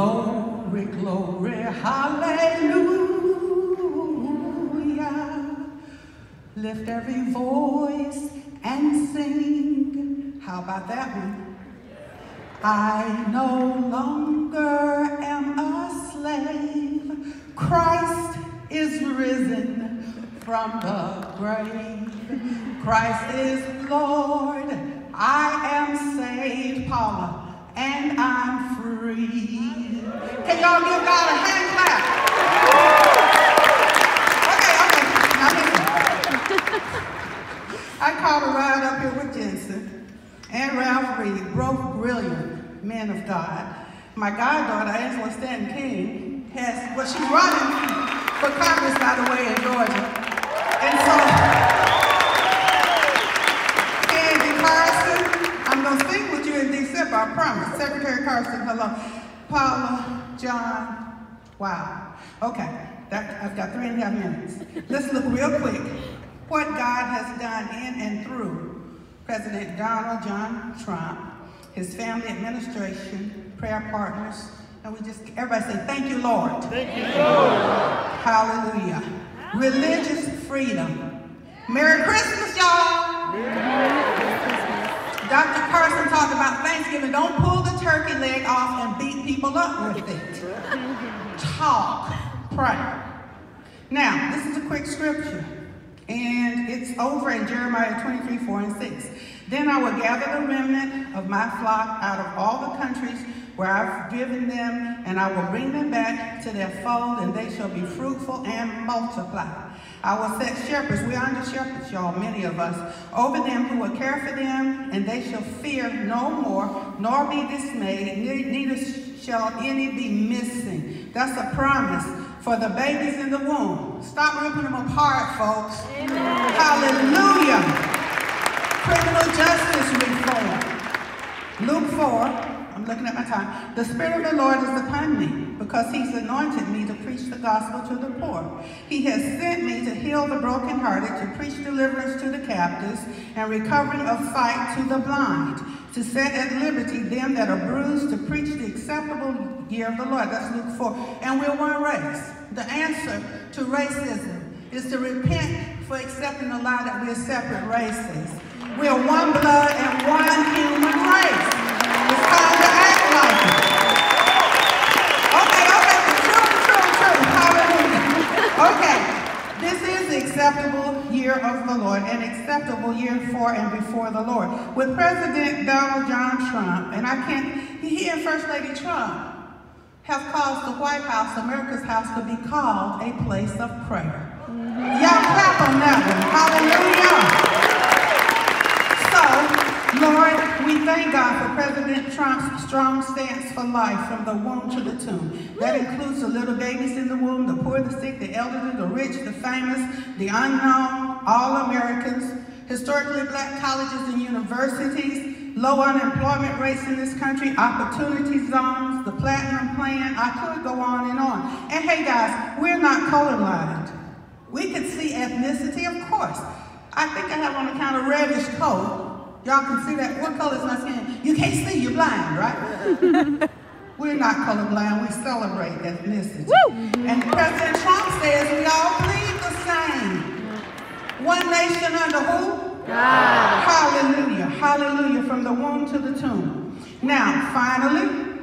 Glory, glory, hallelujah. Lift every voice and sing. How about that one? I no longer am a slave. Christ is risen from the grave. Christ is Lord. I am saved, Paula, and I'm free. Can y'all give God a hand clap? Okay, okay. Now listen. I caught a ride up here with Jentezen and Ralph Reed, both brilliant men of God. My goddaughter, Angela Stanton King, has, well, she's running for Congress, by the way, in Georgia. And so, Candy Carson, I'm going to sing with you in December, I promise. Secretary Carson, hello. Paula, John, wow. Okay, that, I've got three and a half minutes. Let's look real quick what God has done in and through President Donald John Trump, his family administration, prayer partners, and we just, everybody say, thank you, Lord. Thank you, Lord. Hallelujah. Religious freedom. Merry Christmas, y'all. Merry Christmas. Dr. Carson talked about Thanksgiving. Don't pull the turkey leg off and beat people up with it. Talk, pray. Now, this is a quick scripture. And it's over in Jeremiah 23, 4 and 6. Then I will gather the remnant of my flock out of all the countries where I've driven them, and I will bring them back to their fold, and they shall be fruitful and multiply. I will set shepherds, we are under shepherds, y'all, many of us, over them who will care for them, and they shall fear no more, nor be dismayed, neither shall any be missing. That's a promise for the babies in the womb. Stop ripping them apart, folks. Amen. Hallelujah. Criminal justice reform. Luke 4, I'm looking at my time. The Spirit of the Lord is upon me because he's anointed me to preach the gospel to the poor. He has sent me to heal the brokenhearted, to preach deliverance to the captives, and recovering of sight to the blind, to set at liberty them that are bruised, to preach the acceptable year of the Lord. That's Luke 4. And we're one race. The answer to racism is to repent for accepting the lie that we're separate races. We're one blood and one human race. Year of the Lord, an acceptable year for and before the Lord. With President Donald John Trump, and I can't, he and First Lady Trump have caused the White House, America's house, to be called a place of prayer. Mm-hmm. Y'all clap on that one. Hallelujah. So, Lord, we thank God for President Trump's strong stance for life from the womb to the tomb. That includes the little babies in the womb, the poor, the sick, the elderly, the rich, the famous, the unknown, all Americans, historically black colleges and universities, low unemployment rates in this country, opportunity zones, the platinum plan. I could go on and on. And hey guys, we're not colorblind. We can see ethnicity, of course. I think I have on a kind of reddish coat. Y'all can see that. What color is my skin? You can't see, you're blind, right? We're not colorblind, we celebrate ethnicity. Woo! And President Trump says we all bleed the same. One nation under who? God. Hallelujah. Hallelujah. From the womb to the tomb. Now, finally,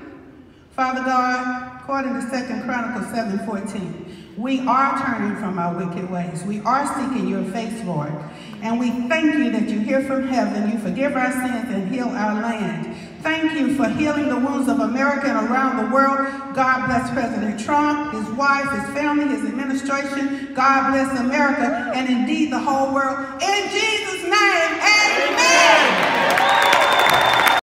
Father God, according to 2 Chronicles 7 14, we are turning from our wicked ways. We are seeking your face, Lord. And we thank you that you hear from heaven, you forgive our sins and heal our land. Thank you for healing the wounds of America and around the world. God bless President Trump, his wife, his family, his administration. God bless America and indeed the whole world. In Jesus' name, amen.